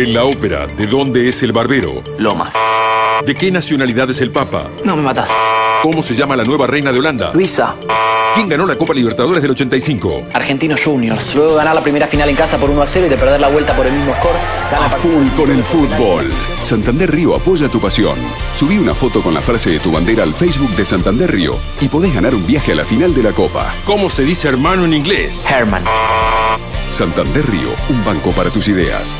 En la ópera, ¿de dónde es el barbero? Lomas. ¿De qué nacionalidad es el Papa? No me matas. ¿Cómo se llama la nueva reina de Holanda? Luisa. ¿Quién ganó la Copa Libertadores del 85? Argentinos Juniors. Luego de ganar la primera final en casa por 1 a 0 y de perder la vuelta por el mismo score. A full con el fútbol. Santander Río apoya tu pasión. Subí una foto con la frase de tu bandera al Facebook de Santander Río y podés ganar un viaje a la final de la Copa. ¿Cómo se dice hermano en inglés? Herman. Santander Río, un banco para tus ideas.